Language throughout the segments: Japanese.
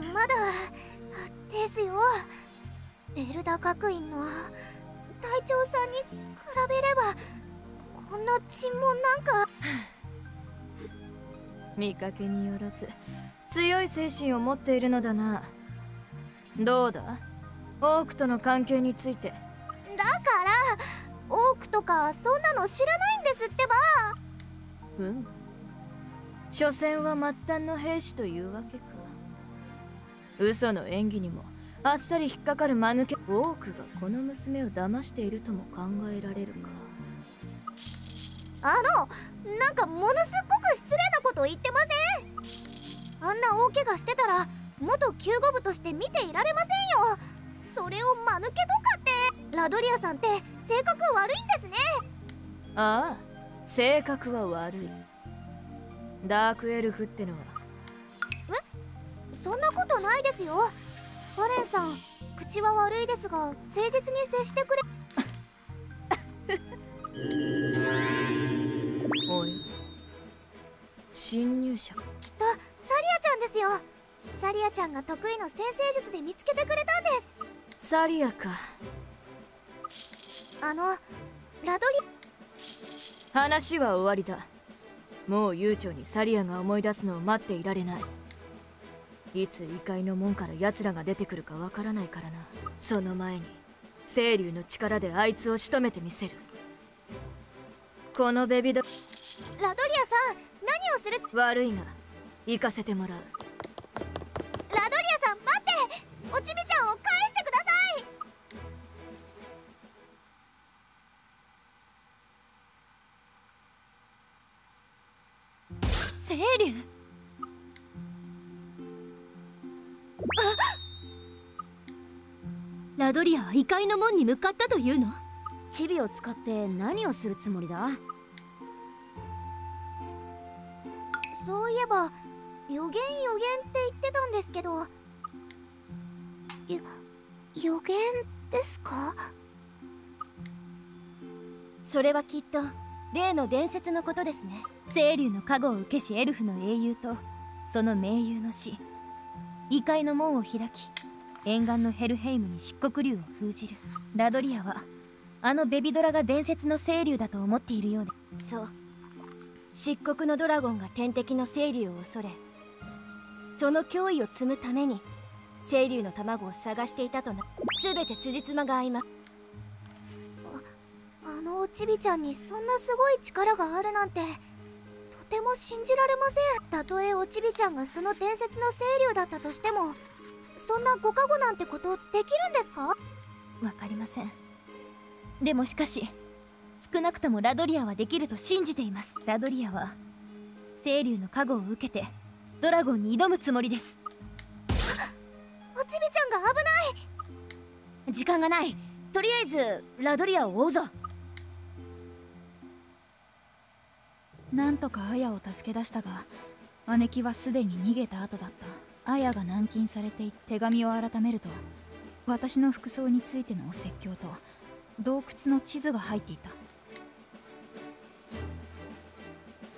だまだ。ですよ。エルダ学院の隊長さんに比べればこんな尋問なんか。見かけによらず強い精神を持っているのだな。どうだ？オークとの関係について。だからオークとかそんなの知らないんですってば。うん。所詮は末端の兵士というわけか嘘の演技にもあっさり引っかかる間抜け多くがこの娘を騙しているとも考えられるか。あのなんかものすっごく失礼なこと言ってません？あんな大怪我してたら元救護部として見ていられませんよ。それを間抜けとかって。ラドリアさんって性格悪いんですね。ああ性格は悪い。ダークエルフってのはことないですよ。バレンさん口は悪いですが誠実に接してくれ。おい。侵入者。きっとサリアちゃんですよ。サリアちゃんが得意の先生術で見つけてくれたんです。サリアか。あのラドリ。話は終わりだ。もう悠長にサリアが思い出すのを待っていられないいつ異界の門から奴らが出てくるかわからないからな。その前に清流の力であいつを仕留めてみせる。このベビド。ラドリアさん何をする？悪いが行かせてもらう。ラドリアさん待って！おちびちゃんを返してください！清流？ラドリアは異界の門に向かったというの。チビを使って何をするつもりだ？そういえば予言予言って言ってたんですけど。ゆ予言ですか？それはきっと例の伝説のことですね。清流の加護を受けしエルフの英雄とその盟友の死。異界の門を開き沿岸のヘルヘイムに漆黒竜を封じる。ラドリアはあのベビドラが伝説の清流だと思っているようで。そう。漆黒のドラゴンが天敵の清流を恐れその脅威を積むために清流の卵を探していたとな。全て辻褄が合います。あのおちびちゃんにそんなすごい力があるなんてとても信じられません。たとえおちびちゃんがその伝説の清流だったとしてもそんなご加護なんてことできるんですか？わかりません。でもしかし少なくともラドリアはできると信じています。ラドリアは清流の加護を受けてドラゴンに挑むつもりです。おちびちゃんが危ない！時間がない。とりあえずラドリアを追うぞ。なんとかアヤを助け出したが姉貴はすでに逃げた後だったアヤが軟禁されてい手紙を改めると私の服装についてのお説教と洞窟の地図が入っていた。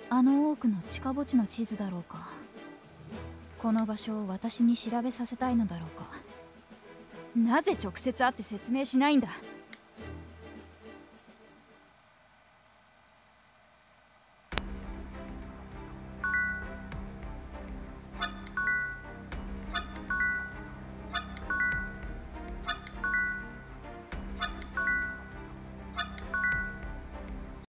あの多くの地下墓地の地図だろうか。この場所を私に調べさせたいのだろうか。なぜ直接会って説明しないんだ。